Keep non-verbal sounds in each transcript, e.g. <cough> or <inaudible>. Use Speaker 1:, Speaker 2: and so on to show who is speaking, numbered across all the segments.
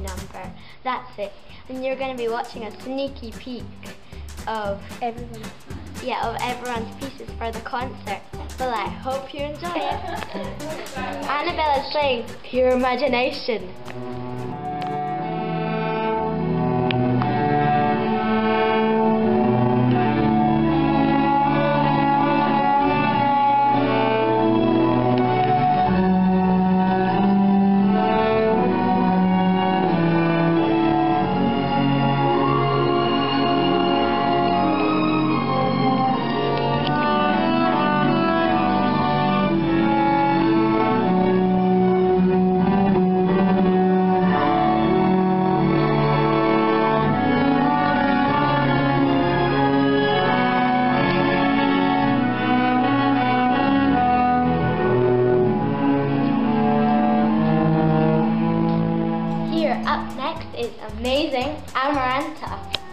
Speaker 1: number. That's it. And you're going to be watching a sneaky peek of
Speaker 2: Everyone.
Speaker 1: yeah of everyone's pieces for the concert. Well, I hope you enjoy it. <laughs> Annabelle is playing Pure Imagination. Here up next is Amazing Amaranta.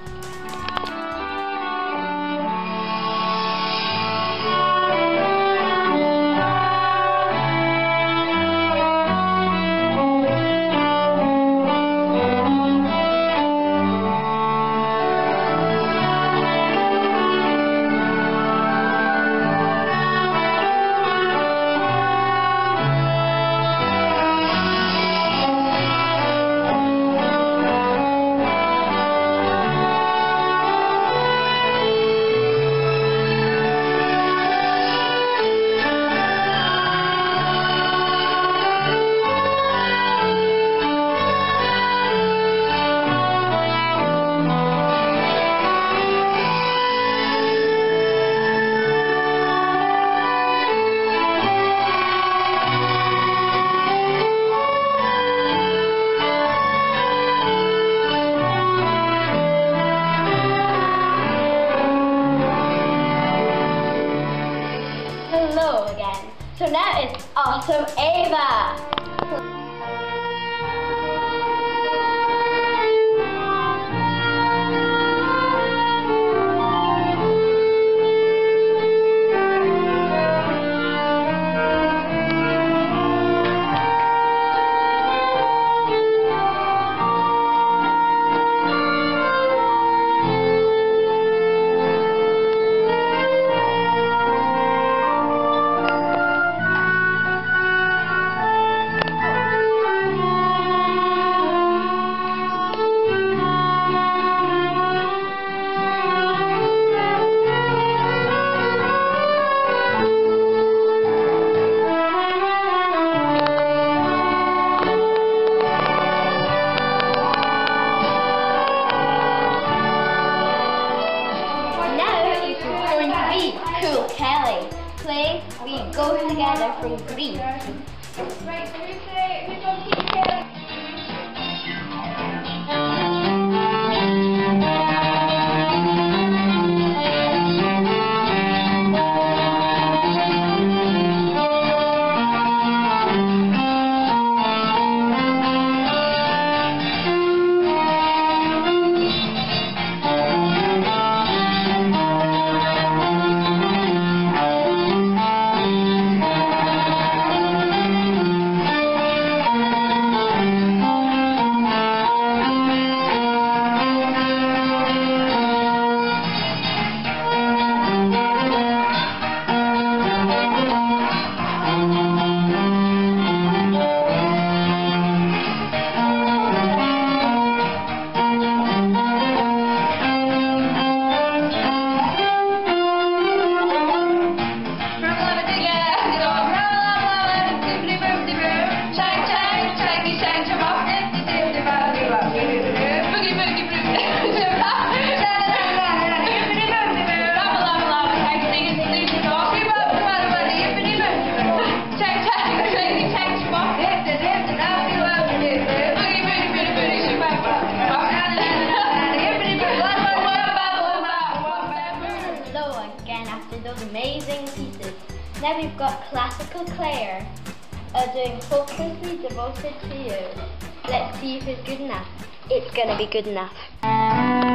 Speaker 1: Cool Kelly playing We Go Together from Grease. Got Classical Claire are doing Hopelessly Devoted to You. Let's see if it's good enough. It's gonna be good enough.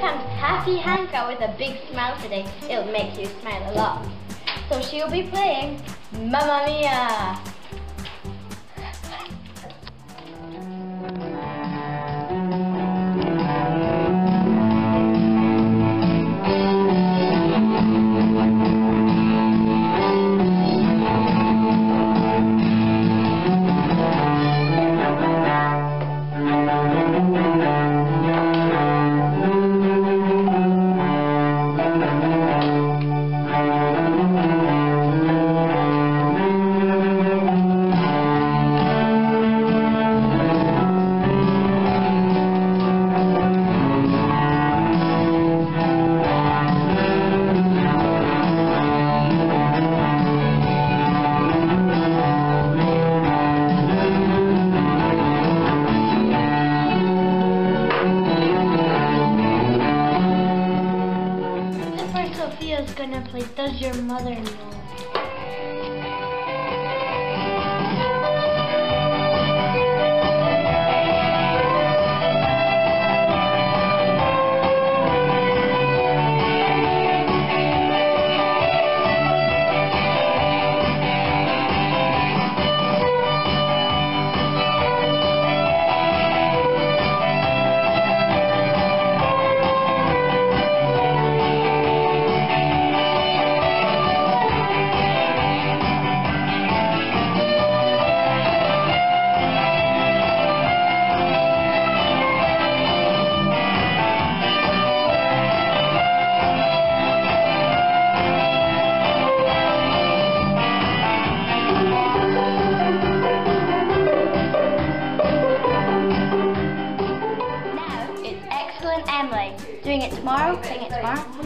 Speaker 1: Comes Happy Hanka with a big smile today. It'll make you smile a lot. So she'll be playing Mamma Mia. Gonna play Does Your Mother Know?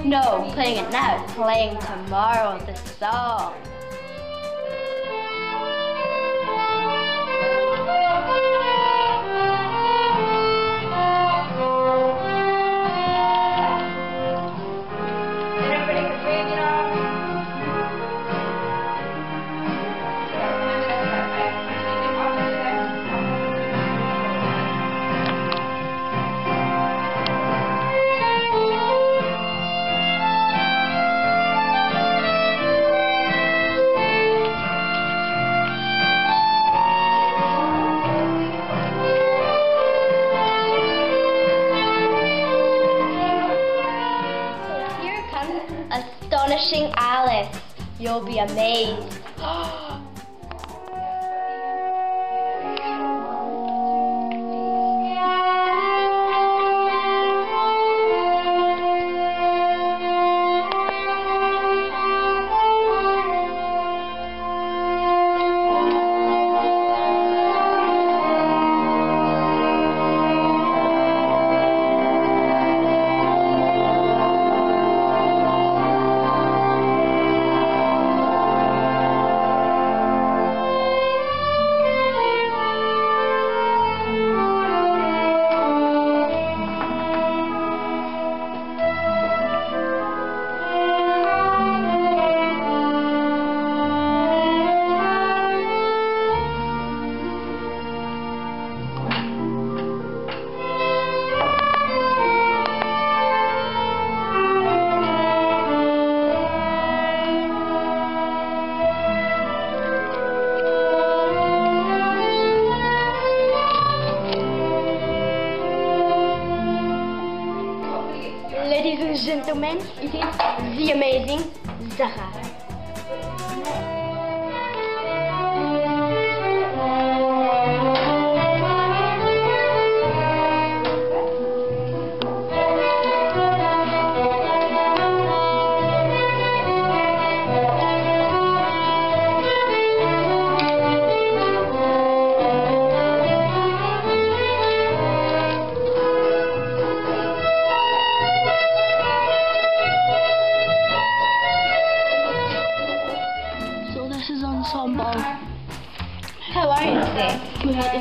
Speaker 1: No, playing it now, playing tomorrow the song. You'll be amazed. Gentlemen, it is the amazing Zara.
Speaker 2: det.
Speaker 1: Men jag hade